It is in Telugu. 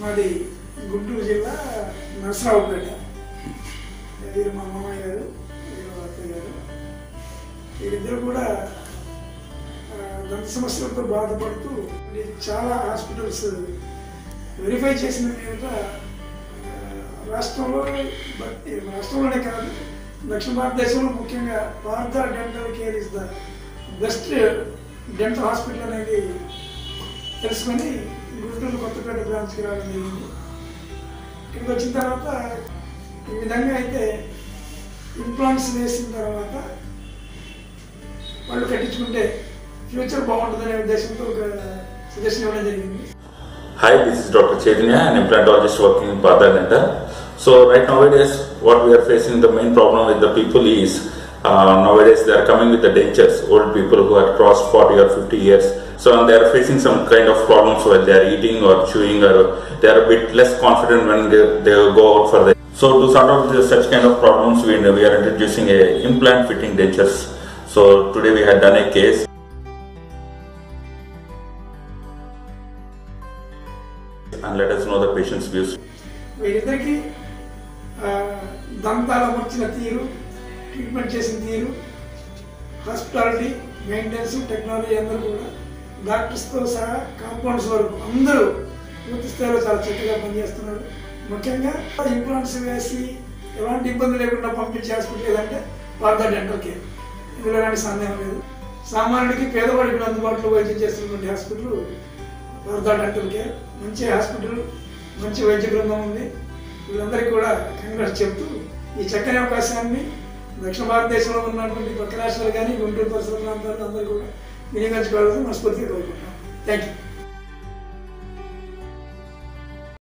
మాది గుంటూరు జిల్లా నర్సరావుపేట. వీరు మా మామయ్య గారు వీరు అత్తయ్య గారు. వీరిద్దరు కూడా దంత సమస్యలతో బాధపడుతూ చాలా హాస్పిటల్స్ వెరిఫై చేసిన మీద రాష్ట్రంలో రాష్ట్రంలోనే కాదు దక్షిణ భారతదేశంలో ముఖ్యంగా Partha dental care is the best dental hospital అనేది తెలుసుకొని గుంటూరు కొత్తపేట బ్రాంచ్కి రావడం జరిగింది. ఇక్కడికి వచ్చిన తర్వాత ఈ విధంగా అయితే ఇంప్లాంట్స్ వేసిన తర్వాత వాళ్ళు కట్టించుకుంటే ఫ్యూచర్ బాగుంటుందనే ఉద్దేశంతో ఒక సజెషన్ ఇవ్వడం జరిగింది. Hi this is doctor Chaitanya and implantologist working పాదర్ so right now what is what we are facing the main problem with the people is uh, nowadays they are coming with the dentures, old people who are crossed 40 or 50 years. So and they are facing some kind of problems when they are eating or chewing or they are a bit less confident when they, they go out for the. So to sort out this- such kind of problems, we, we are introducing a implant fitting dentures. So today we had done a case. And let us know the patient's views. వీరిద్దరికి ఆ, దంతాల వచ్చిన తీరు ట్రీట్మెంట్ చేసిన తీరు హాస్పిటాలిటీ మెయింటెనెన్స్ టెక్నాలజీ అందరూ కూడా డాక్టర్స్తో సహా కాంపౌండ్స్ వరకు అందరూ పూర్తి స్థాయిలో చాలా చక్కగా పనిచేస్తున్నారు. ముఖ్యంగా ఇంప్లాంట్స్ వేసి ఎలాంటి ఇబ్బంది లేకుండా పంపించే హాస్పిటల్ ఏదంటే పార్థ డెంటల్ కేర్ ఇందులో ఎలాంటి సందేహం లేదు. సామాన్యుడికి పేదవాడికి అందుబాటులో వైద్యం చేస్తున్నటువంటి హాస్పిటల్ పార్థ డెంటల్ కేర్ మంచి హాస్పిటల్ మంచి వైద్య బృందం ఉంది. వీళ్ళందరికీ కూడా కంగ్రెస్ చెప్తూ ఈ చక్కని అవకాశాన్ని దక్షిణ భారతదేశంలో ఉన్నటువంటి పక్క రాష్ట్రాలు కానీ గుంటూరు పరిసర ప్రాంతాలు అందరూ కూడా వినియోగించుకోవాలని మనస్ఫూర్తిగా కోరుకుంటున్నాం. Thank you